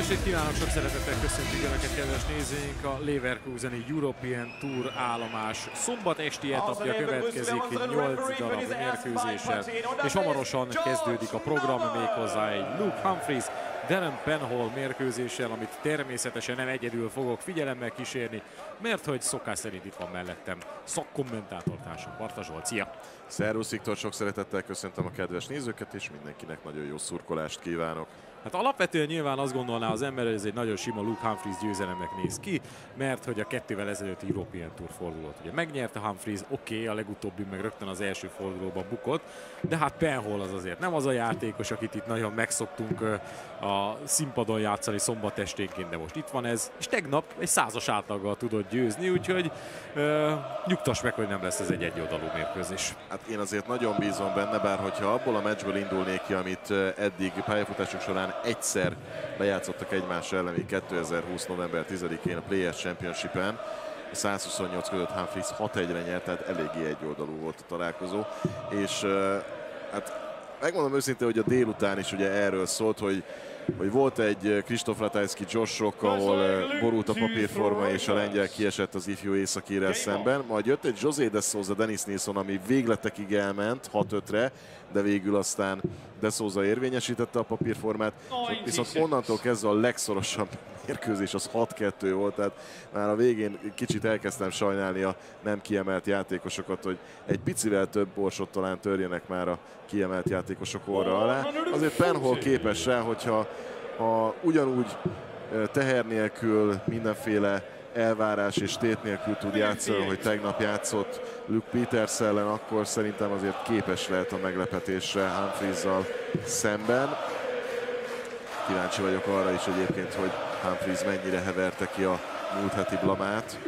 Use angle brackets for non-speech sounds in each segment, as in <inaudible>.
estét kívánok, sok szeretettel köszöntjük Önöket, kedves nézőink! A Leverkuseni European Tour állomás szombat esti etapja következik 8 darab mérkőzéssel, és hamarosan kezdődik a program méghozzá egy Luke Humphries Darren Penhall mérkőzéssel, amit természetesen nem egyedül fogok figyelemmel kísérni, mert hogy szokás szerint itt van mellettem szakkommentátortársam Barta Zsolt. Szia! Szervusz Viktor, sok szeretettel köszöntöm a kedves nézőket, és mindenkinek nagyon jó szurkolást kívánok. Hát alapvetően nyilván azt gondolná az ember, hogy ez egy nagyon sima Luke Humphries győzelemnek néz ki, mert hogy a kettővel ezelőtti European Tour fordulót ugye megnyerte Humphries, oké, okay, a legutóbbi meg rögtön az első fordulóban bukott, de hát Penhall az azért nem az a játékos, akit itt nagyon megszoktunk a színpadon játszani szombat esténként, de most itt van ez, és tegnap egy százas átlaggal tudott győzni, úgyhogy uh, nyugtass meg, hogy nem lesz ez egy egyoldalú mérkőzés. Hát én azért nagyon bízom benne, bár hogyha abból a meccsből indulnék ki, amit eddig pályafutások során egyszer lejátszottak egymás ellen, 2020. november 10-én a Players Championship-en. 128 között Humphries 6-1-re nyert, tehát eléggé egyoldalú volt a találkozó. És hát megmondom őszintén, hogy a délután is ugye erről szólt, hogy hogy volt egy Kristóf Ratajski Josh Rock, ahol borult a papírforma és a lengyel kiesett az ifjú északírel szemben. Majd jött egy José de Souza, Denis Nilsson, ami végletekig elment 6-5-re, de végül aztán de Souza érvényesítette a papírformát. Viszont onnantól kezdve a legszorosabb mérkőzés az 6-2 volt, tehát már a végén kicsit elkezdtem sajnálni a nem kiemelt játékosokat, hogy egy picivel több borsot talán törjenek már a kiemelt játékosok orra alá. Azért Penhol képes rá, hogyha ha ugyanúgy teher nélkül mindenféle elvárás és tét nélkül tud játszani, hogy tegnap játszott Luke Peters ellen, akkor szerintem azért képes lehet a meglepetésre humphries szemben. Kíváncsi vagyok arra is egyébként, hogy Humphries mennyire heverte ki a múlt heti blamát.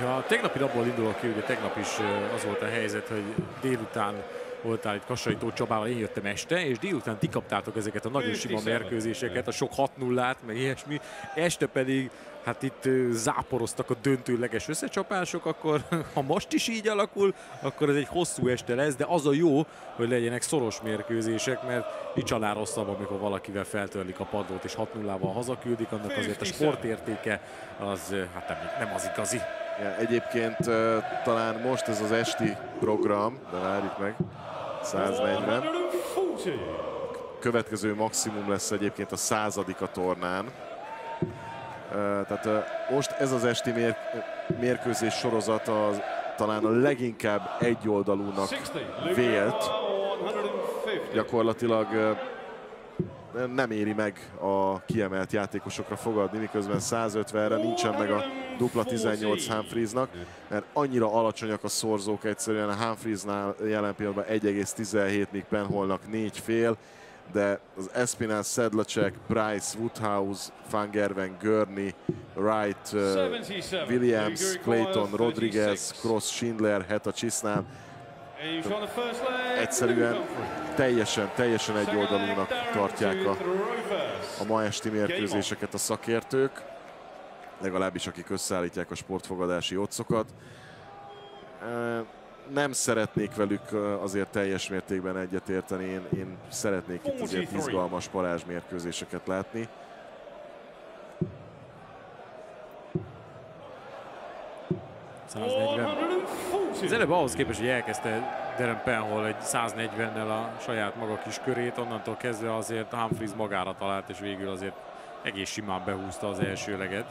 Ha tegnapi napból indulok ki, ugye tegnap is az volt a helyzet, hogy délután voltál itt Kassai Tóth Csabával, én jöttem este, és délután ti kaptátok ezeket a nagyon sima mérkőzéseket, a sok 6 0 meg ilyesmi. Este pedig hát itt záporoztak a döntőleges összecsapások, akkor <laughs> ha most is így alakul, akkor ez egy hosszú este lesz, de az a jó, hogy legyenek szoros mérkőzések, mert nincs alá rosszabb, amikor valakivel feltörlik a padlót és 6 0 hazaküldik, annak azért a sportértéke az hát nem, nem az igazi. Ja, egyébként talán most ez az esti program, de várjuk meg, 140. Következő maximum lesz egyébként a századik a tornán. Tehát most ez az esti mér, mérkőzés sorozat az talán a leginkább egyoldalúnak vélt. Gyakorlatilag nem éri meg a kiemelt játékosokra fogadni, miközben 150-re nincsen meg a dupla 18 Humphriesnak, mert annyira alacsonyak a szorzók egyszerűen a Humphriesnál jelen pillanatban 1,17, míg Penholnak 4 fél, de az Espinal, Sedlacek, Price, Woodhouse, Van Gerven, Gurney, Wright, uh, Williams, Clayton, Rodriguez, Cross, Schindler, Heta Csisznál egyszerűen teljesen, teljesen egyoldalúnak tartják a, a ma esti mérkőzéseket a szakértők, legalábbis akik összeállítják a sportfogadási otcokat nem szeretnék velük azért teljes mértékben egyetérteni. Én, én szeretnék itt azért izgalmas mérkőzéseket látni. Az előbb ahhoz képest, hogy elkezdte Darren Penhall egy 140-nel a saját maga kis körét, onnantól kezdve azért Humphries magára talált, és végül azért egész simán behúzta az első leget.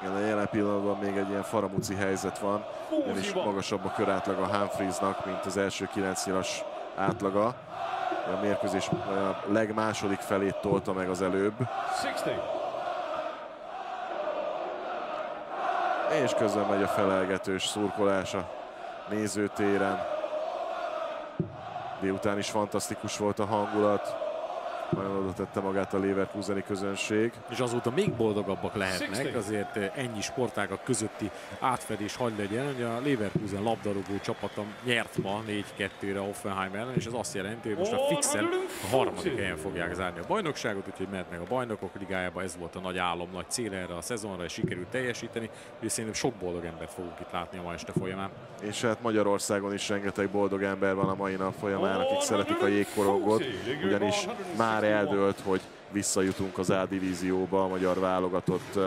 Igen, a jelen pillanatban még egy ilyen faramuci helyzet van, nem is magasabb a körátlag a Humphriesnak, mint az első 9 nyilas átlaga. A mérkőzés a legmásodik felét tolta meg az előbb. És közben megy a felelgetős szurkolás a nézőtéren. Délután is fantasztikus volt a hangulat nagyon oda tette magát a Leverkuseni közönség. És azóta még boldogabbak lehetnek, azért eh, ennyi sportágak közötti átfedés hagy legyen, hogy a Leverkusen labdarúgó csapatom nyert ma 4-2-re Offenheim ellen, és ez azt jelenti, hogy most a fixen a harmadik helyen fogják zárni a bajnokságot, úgyhogy mehetnek a bajnokok ligájába, ez volt a nagy álom, nagy cél erre a szezonra, és sikerült teljesíteni, és szerintem sok boldog embert fogunk itt látni a ma este folyamán. És hát Magyarországon is rengeteg boldog ember van a mai nap folyamán, akik szeretik a jégkorongot, ugyanis már már eldőlt, hogy visszajutunk az A divízióba, a magyar válogatott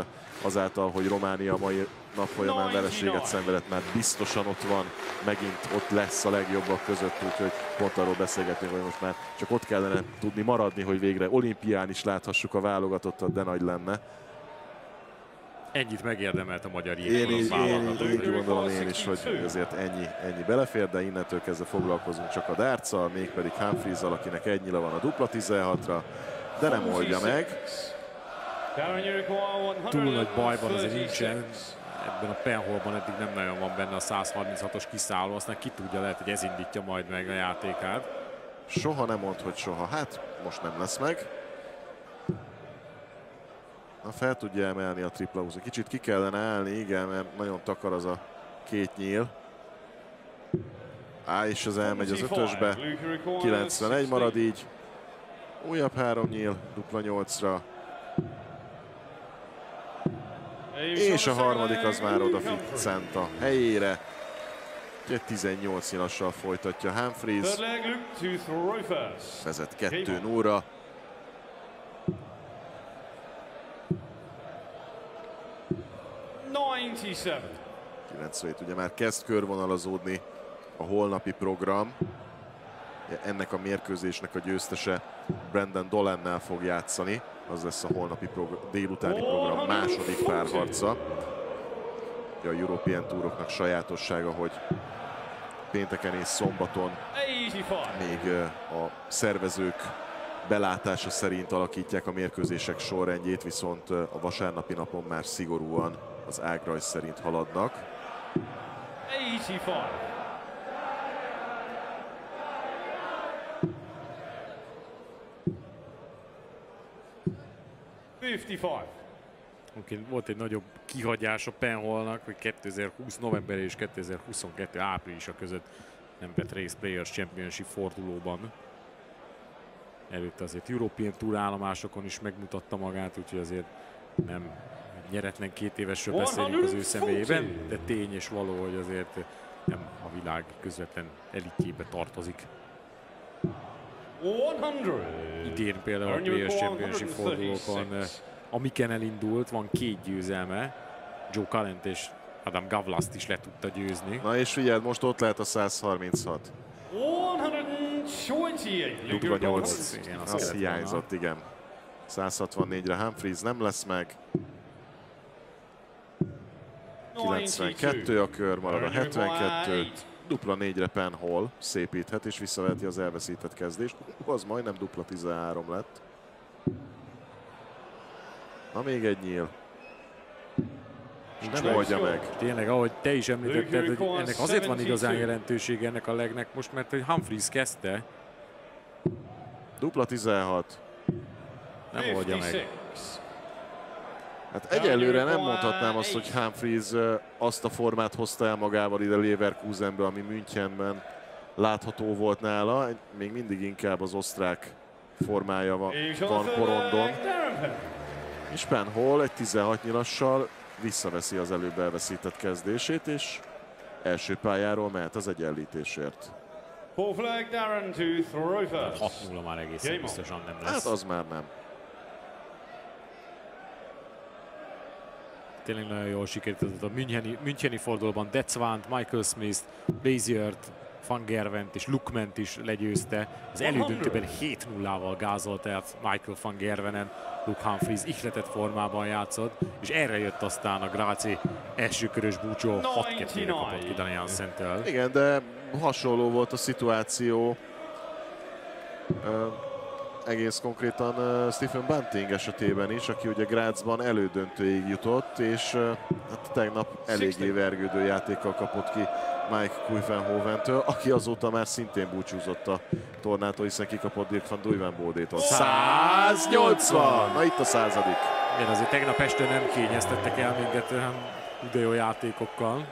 azáltal, hogy Románia mai nap folyamán vereséget szenvedett, már biztosan ott van, megint ott lesz a legjobbak között, úgyhogy pont arról beszélgetünk, hogy most már csak ott kellene tudni maradni, hogy végre olimpián is láthassuk a válogatottat, de nagy lenne. Ennyit megérdemelt a magyar így, én így gondolom én is, hogy ezért ennyi, ennyi belefér, de innentől kezdve foglalkozunk csak a dárccal, mégpedig humphreys akinek egy nyila van a dupla 16-ra, de nem oldja meg. Túl nagy bajban azért nincsen, ebben a penholban eddig nem nagyon van benne a 136-os kiszálló, aztán ki tudja, lehet, hogy ez indítja majd meg a játékát. Soha nem mond, hogy soha. Hát most nem lesz meg. Na, fel tudja emelni a tripla húzó. Kicsit ki kellene állni, igen, mert nagyon takar az a két nyíl. Á, és az elmegy az ötösbe. 91 marad így. Újabb három nyíl, dupla nyolcra. És a harmadik az már oda Szent a helyére. Ugye 18 nyilassal folytatja Humphries. Vezet 2 0 97 ugye már kezd körvonalazódni a holnapi program. Ennek a mérkőzésnek a győztese Brandon Dolennel fog játszani az lesz a holnapi program, délutáni program második párharca. A European Touroknak sajátossága, hogy pénteken és szombaton még a szervezők belátása szerint alakítják a mérkőzések sorrendjét, viszont a vasárnapi napon már szigorúan az ágrajz szerint haladnak. 85. 55. Okay, volt egy nagyobb kihagyás a Penholnak, hogy 2020 november és 2022 áprilisa között nem vett részt Players Championship fordulóban. Előtte azért European Tour állomásokon is megmutatta magát, úgyhogy azért nem nyeretlen két évesről beszélünk az ő személyében, de tény és való, hogy azért nem a világ közvetlen elitjébe tartozik. 100. Idén például a Players Championship fordulókon, eh, amiken elindult, van két győzelme. Joe Cullen és Adam Gavlaszt is le tudta győzni. Na és figyeld, most ott lehet a 136. Dupla 8, igen, az, az hiányzott, igen. 164-re Humphries nem lesz meg. 92 a kör, marad a 72 dupla négyre Penhall szépíthet és visszaveti az elveszített kezdést. Az majdnem dupla 13 lett. Na még egy nyíl. És nem oldja meg. Tényleg, ahogy te is említetted, hogy ennek azért van igazán jelentősége ennek a legnek most, mert hogy Humphries kezdte. Dupla 16. Nem oldja meg. Hát egyelőre nem mondhatnám azt, hogy Humphries azt a formát hozta el magával ide Leverkusenbe, ami Münchenben látható volt nála. Még mindig inkább az osztrák formája van, van porondon. És Penhall egy 16 nyilassal visszaveszi az előbb elveszített kezdését, és első pályáról mehet az egyenlítésért. 6-0 már egészen biztosan nem lesz. Hát az már nem. Tényleg nagyon jól sikerült a Müncheni, Müncheni fordulóban. Decvant, Michael Smith, Baziert, Van Gervent és Lukment is legyőzte. Az elődöntőben 7-0-val gázolt el Michael Van Gervenen, Luke Humphries ihletett formában játszott, és erre jött aztán a Gráci elsőkörös búcsó 6-2-re kapott ki Daniel Szentel. Igen, de hasonló volt a szituáció egész konkrétan Stephen Bunting esetében is, aki ugye Grazban elődöntőig jutott, és hát tegnap eléggé vergődő játékkal kapott ki Mike Kuivenhoven-től, aki azóta már szintén búcsúzott a tornától, hiszen kikapott Dirk van Duivenbodétól. 180! Na itt a századik. Igen, azért tegnap este nem kényeztettek el minket de jó játékokkal.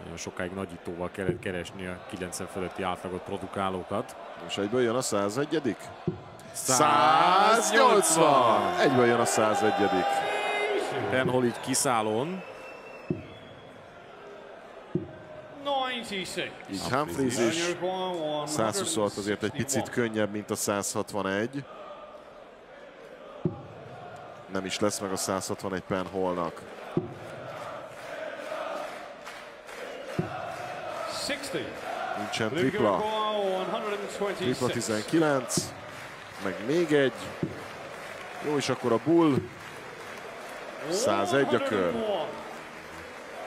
Nagyon sokáig nagyítóval kellett keresni a 90 fölötti átlagot produkálókat. És egyből jön a 101 180! Egyből jön a 101 Penhol így kiszállon. Így Humphries is 126 azért egy picit könnyebb, mint a 161. Nem is lesz meg a 161 Penholnak. Nincsen tripla. Tripla 126. 19. Meg még egy. Jó, és akkor a Bull 101 a kör. 101.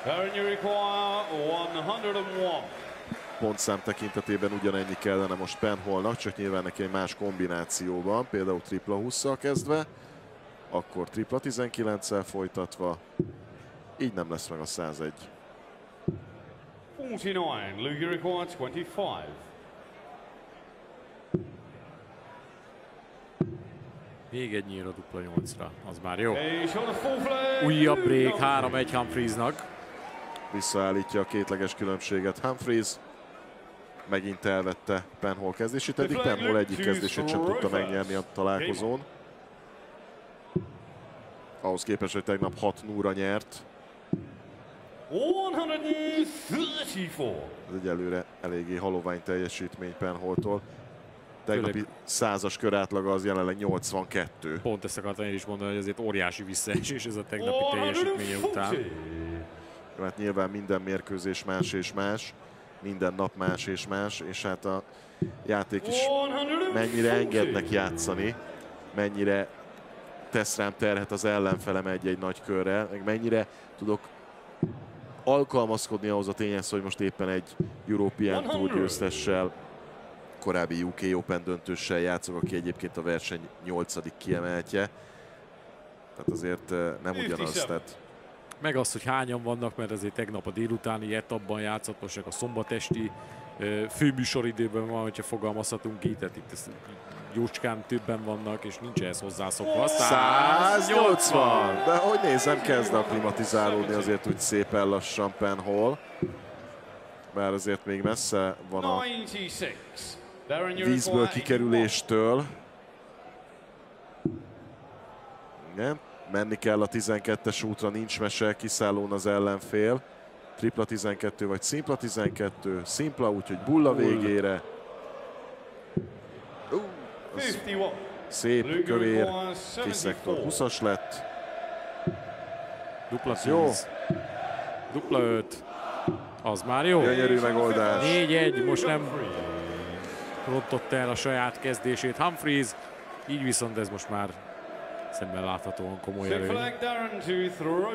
Baron Iroquois, 101. Pontszám tekintetében ugyanennyi kellene most Penholnak, csak nyilván neki egy más kombinációban, például tripla 20-szal kezdve, akkor tripla 19-szel folytatva, így nem lesz meg a 101. 49. Luke Iroquois, 25. Még egy nyír a dupla nyolcra, az már jó. Újabb break, 3-1 Humphriesnak. Visszaállítja a kétleges különbséget Humphries, megint elvette Penhol kezdését, eddig Penhol egyik kezdését sem tudta megnyerni a találkozón. Ahhoz képest, hogy tegnap 6 0 nyert, 134. ez egyelőre eléggé halovány teljesítmény Penholtól. Tegnapi százas körátlaga az jelenleg 82. Pont ezt akartam én is mondani, hogy azért óriási visszaesés ez a tegnapi teljesítménye után. 140. Hát nyilván minden mérkőzés más és más, minden nap más és más, és hát a játék is 140. mennyire engednek játszani, mennyire tesz rám terhet az ellenfelem egy-egy nagy körrel, meg mennyire tudok alkalmazkodni ahhoz a tényhez, hogy most éppen egy European Tour 100. győztessel, korábbi UK Open döntőssel játszok, aki egyébként a verseny 8. kiemeltje. Tehát azért nem ugyanaz. 57. Tehát Meg az, hogy hányan vannak, mert azért tegnap a délutáni etapban játszott, most csak a szombatesti főműsoridőben van, hogyha fogalmazhatunk így, tehát itt jócskán többen vannak, és nincs ehhez hozzászokva. 180! De hogy nézem, kezd akklimatizálódni azért úgy szépen lassan Penhol. Bár azért még messze van a 96. Baron vízből kikerüléstől. Igen, menni kell a 12-es útra, nincs mese, kiszállón az ellenfél. Tripla 12 vagy szimpla 12, szimpla úgyhogy bulla végére. 51. szép, kövér, kis szektor 74. 20-as lett. Dupla Jó. 10. Dupla 5. Az már jó. Gyönyörű megoldás. 4-1, most nem rontotta el a saját kezdését Humphries, így viszont ez most már szemben láthatóan komoly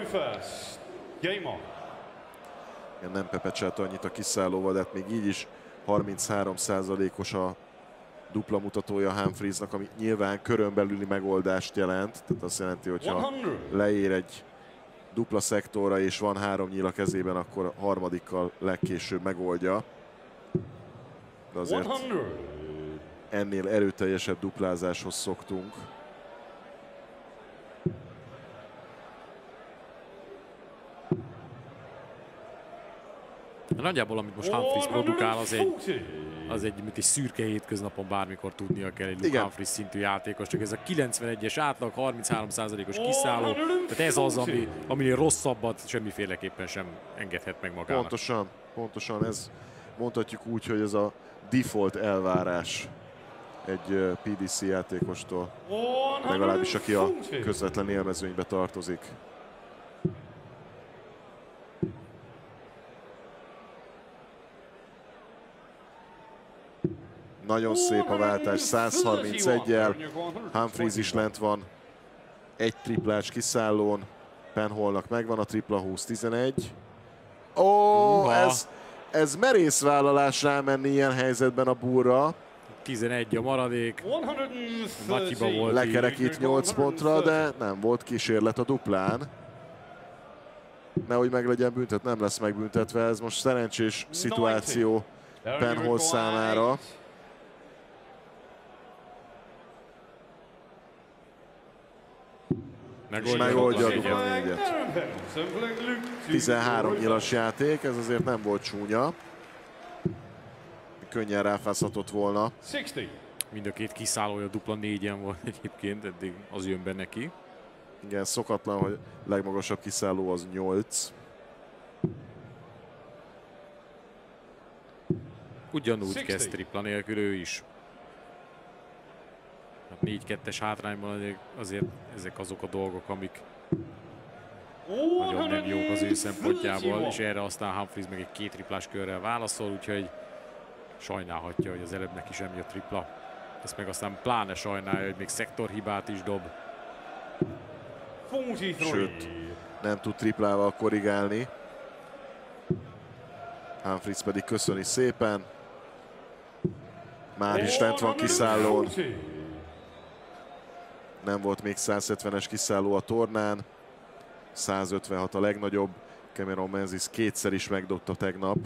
first. Game on. Igen, nem pepecselt annyit a kiszállóval, de hát még így is 33%-os a dupla mutatója Humphriesnak, ami nyilván körön belüli megoldást jelent. Tehát azt jelenti, hogy ha 100. leér egy dupla szektorra és van három nyíl a kezében, akkor a harmadikkal legkésőbb megoldja. De azért 100. ennél erőteljesebb duplázáshoz szoktunk. Nagyjából amit most Humphries produkál, az egy, 140. az egy, mint egy szürke hétköznapon bármikor tudnia kell egy Luke. Humphries szintű játékos, csak ez a 91-es átlag, 33%-os kiszálló, tehát ez az, ami, aminél rosszabbat semmiféleképpen sem engedhet meg magának. Pontosan, pontosan ez mondhatjuk úgy, hogy ez a default elvárás egy PDC játékostól, legalábbis aki a 140. közvetlen élmezőnybe tartozik. Nagyon szép a váltás, 131-jel, Humphries is lent van, egy triplás kiszállón, Penholnak megvan a tripla 20-11. Ó, Uha. ez, ez merész vállalás rámenni ilyen helyzetben a burra. 11 a maradék, 130. Matyiba volt. Lekerekít 8 pontra, de nem volt kísérlet a duplán. Nehogy meg legyen büntet, nem lesz megbüntetve. Ez most szerencsés szituáció Penhol számára. Megoldja, megoldja a dupla négyet. négyet. 13 nyilas játék, ez azért nem volt csúnya. Könnyen ráfázhatott volna. 60. Mind a két kiszállója dupla négyen volt egyébként, eddig az jön be neki. Igen, szokatlan, hogy legmagasabb kiszálló az 8. Ugyanúgy 60. kezd tripla nélkül ő is. Hát 4-2-es hátrányban azért ezek azok a dolgok, amik nagyon nem jók az ő szempontjából, és erre aztán Humphries meg egy két triplás körrel válaszol, úgyhogy sajnálhatja, hogy az előbb neki sem jött tripla. Ezt meg aztán pláne sajnálja, hogy még szektorhibát is dob. Sőt, nem tud triplával korrigálni. Humphries pedig köszöni szépen. Már is lent van kiszállón. Nem volt még 170-es kiszálló a tornán. 156 a legnagyobb. Cameron Menzies kétszer is megdobta tegnap.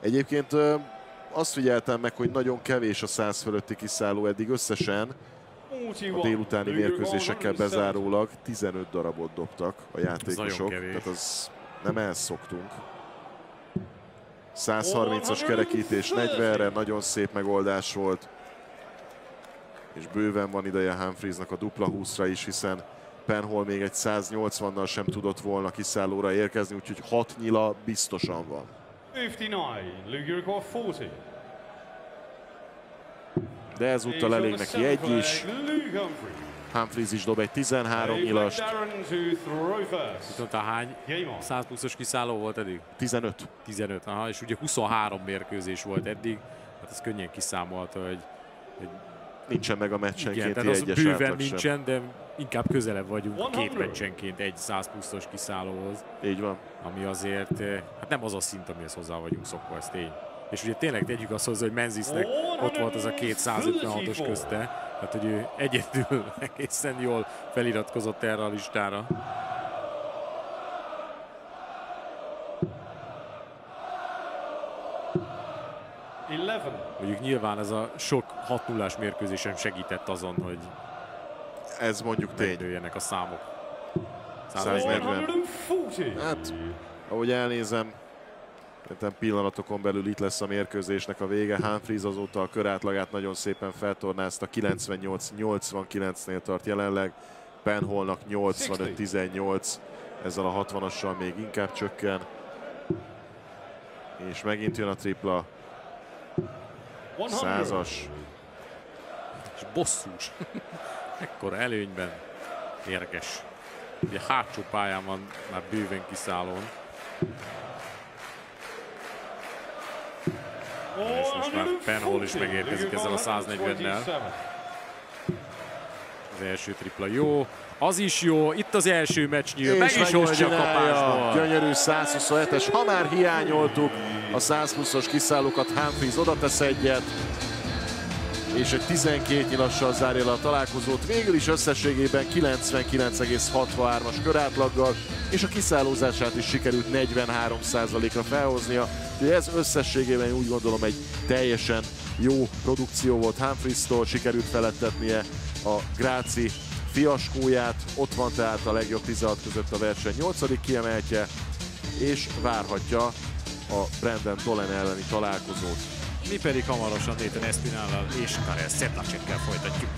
Egyébként azt figyeltem meg, hogy nagyon kevés a 100 fölötti kiszálló eddig összesen. A délutáni mérkőzésekkel bezárólag 15 darabot dobtak a játékosok. Tehát az nem ehhez szoktunk. 130-as kerekítés 40-re, nagyon szép megoldás volt. És bőven van ideje Humphriesnak a dupla 20-ra is, hiszen Penhol még egy 180-nal sem tudott volna kiszállóra érkezni, úgyhogy 6 nyila biztosan van. 59, Luke 40. De ezúttal elég neki egy is. Humphries is dob egy 13 nyilast. Viszont a hány 100 pluszos kiszálló volt eddig? 15. 15, aha, és ugye 23 mérkőzés volt eddig. Hát ez könnyen kiszámolta, hogy, hogy nincsen meg a meccsenkénti Igen, az bőven nincsen, sem. de inkább közelebb vagyunk két meccsenként egy 100 pluszos kiszállóhoz. Így van. Ami azért, eh, hát nem az a szint, amihez hozzá vagyunk szokva, ez tény. És ugye tényleg tegyük azt hozzá, hogy Menzisnek ott volt az a két 156-os közte, tehát hogy ő egyedül <laughs> egészen jól feliratkozott erre a listára. Mondjuk nyilván ez a sok 6 0 mérkőzésem segített azon, hogy ez mondjuk tény. a számok. 140. Hát, ahogy elnézem, Szerintem pillanatokon belül itt lesz a mérkőzésnek a vége. Humphries azóta a körátlagát nagyon szépen feltornázta, 98-89-nél tart jelenleg. Penholnak 85-18, ezzel a 60-assal még inkább csökken. És megint jön a tripla. Százas. És bosszús. <laughs> Ekkora előnyben. Érges. Ugye hátsó pályán van már bőven kiszállón. És most már Penhall is megérkezik ezzel a 140-nel. Az első tripla jó. Az is jó, itt az első meccsnyíl, meg is oldja a kapásból. Gyönyörű 127-es, ha már hiányoltuk a 120-os kiszállókat, Humphries oda tesz egyet, és egy 12 nyilassal zárja le a találkozót. Végül is összességében 99,63-as körátlaggal, és a kiszállózását is sikerült 43%-ra felhoznia. Úgyhogy ez összességében úgy gondolom egy teljesen jó produkció volt Humphries-tól, sikerült felettetnie a Gráci fiaskóját, ott van tehát a legjobb 16 között a verseny 8. kiemeltje, és várhatja a Brandon Dolan elleni találkozót. Mi pedig hamarosan Nathan Espinallal és Karel Szedlacsekkel folytatjuk.